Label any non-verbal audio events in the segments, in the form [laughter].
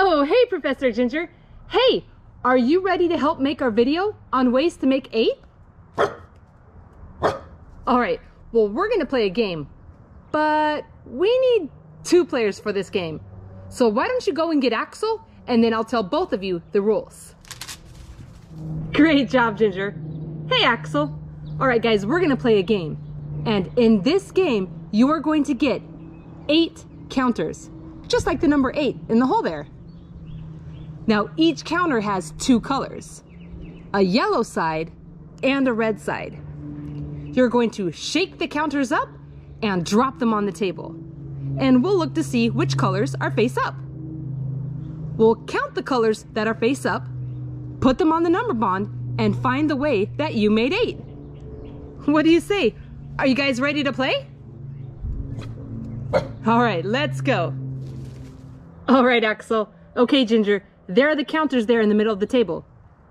Oh, hey, Professor Ginger. Hey, are you ready to help make our video on ways to make eight? All right, well, we're gonna play a game, but we need two players for this game. So why don't you go and get Axle, and then I'll tell both of you the rules. Great job, Ginger. Hey, Axle. All right, guys, we're gonna play a game. And in this game, you are going to get eight counters, just like the number eight in the hole there. Now, each counter has two colors, a yellow side and a red side. You're going to shake the counters up and drop them on the table. And we'll look to see which colors are face up. We'll count the colors that are face up, put them on the number bond, and find the way that you made eight. What do you say? Are you guys ready to play? [laughs] All right, let's go. All right, Axle. Okay, Ginger, there are the counters there in the middle of the table.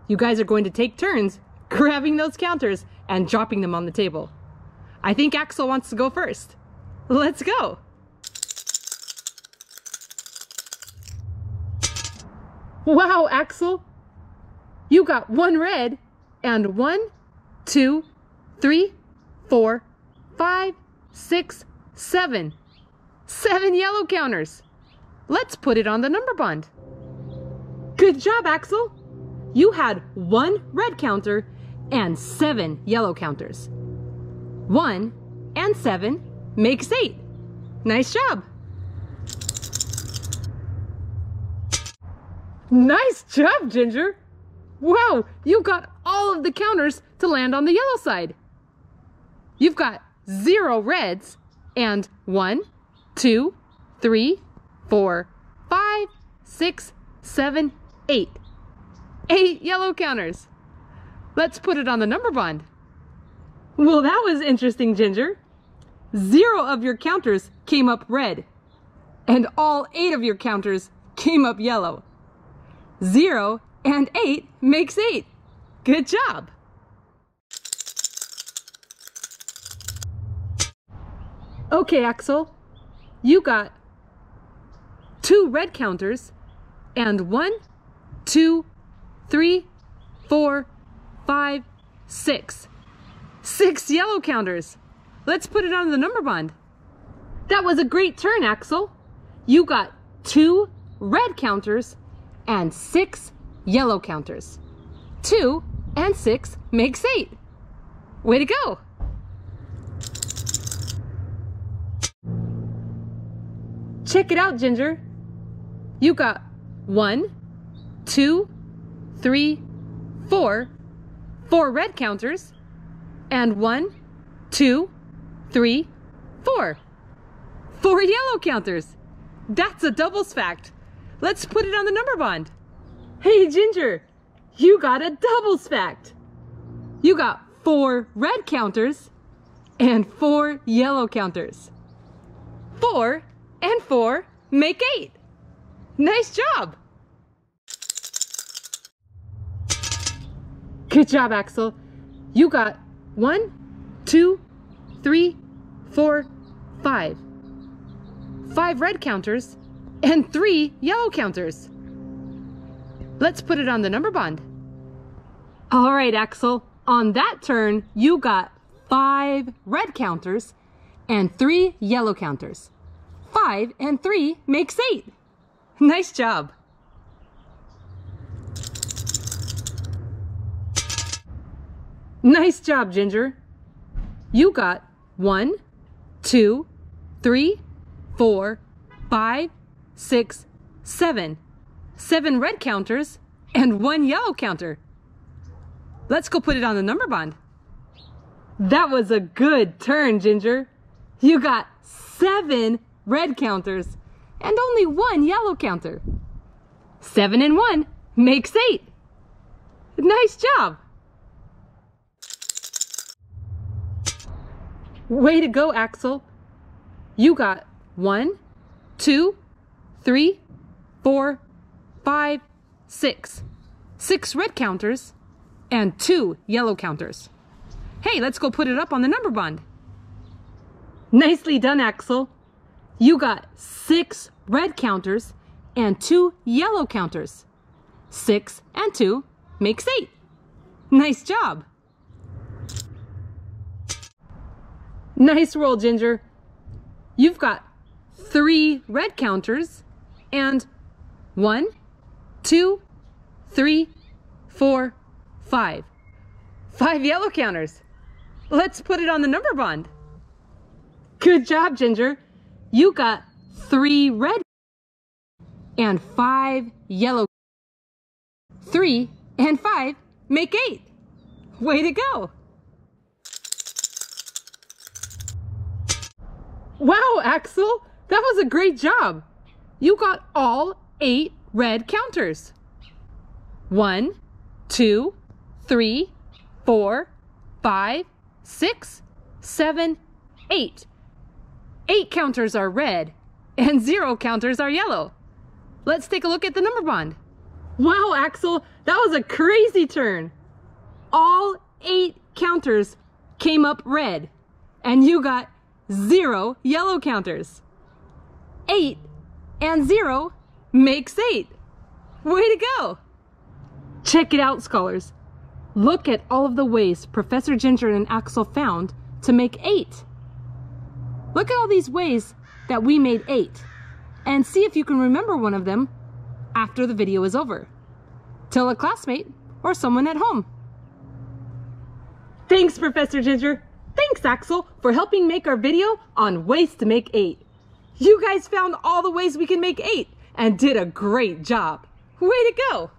You guys are going to take turns [laughs] grabbing those counters and dropping them on the table. I think Axle wants to go first. Let's go. Wow, Axle. You got one red and one, two, three, four, five, six, seven. Seven yellow counters. Let's put it on the number bond. Good job, Axle. You had one red counter and seven yellow counters. One and seven makes eight. Nice job. Nice job, Ginger. Wow, you got all of the counters to land on the yellow side. You've got zero reds and one, two, three, four, five, six, seven, eight. Eight yellow counters. Let's put it on the number bond. Well, that was interesting, Ginger. Zero of your counters came up red, and all eight of your counters came up yellow. Zero and eight makes eight. Good job. Okay, Axle, you got two red counters and one, two, three, four, five, six. Six yellow counters. Let's put it on the number bond. That was a great turn, Axle. You got two red counters and six yellow counters. Two and six makes eight. Way to go. Check it out, Ginger. You got one, two, three, four, four red counters, and one, two, three, four. Four yellow counters. That's a doubles fact. Let's put it on the number bond. Hey, Ginger, you got a doubles fact. You got four red counters and four yellow counters. Four and four make eight. Nice job. Good job, Axle. You got one, two, three, four, five. Five red counters and three yellow counters. Let's put it on the number bond. All right, Axle. On that turn, you got five red counters and three yellow counters. Five and three makes eight. Nice job. Nice job, Ginger. You got one, two, three, four, five, six, seven. Seven red counters and one yellow counter. Let's go put it on the number bond. That was a good turn, Ginger. You got seven red counters and only one yellow counter. Seven and one makes eight. Nice job. Way to go, Axle. You got one, two, three, four, five, six. Six red counters and two yellow counters. Hey, let's go put it up on the number bond. Nicely done, Axle. You got six red counters and two yellow counters. Six and two makes eight. Nice job. Nice roll, Ginger. You've got three red counters and one, two, three, four, five. Five yellow counters. Let's put it on the number bond. Good job, Ginger. You got three red and five yellow. Three and five make eight. Way to go. Wow, Axle, that was a great job. You got all eight red counters. One, two, three, four, five, six, seven, eight. Eight counters are red and zero counters are yellow. Let's take a look at the number bond. Wow, Axle, that was a crazy turn. All eight counters came up red and you got zero yellow counters. Eight and zero makes eight. Way to go! Check it out, scholars. Look at all of the ways Professor Ginger and Axle found to make eight. Look at all these ways that we made eight and see if you can remember one of them after the video is over. Tell a classmate or someone at home. Thanks, Professor Ginger. Thanks, Axle, for helping make our video on ways to make eight. You guys found all the ways we can make eight and did a great job. Way to go!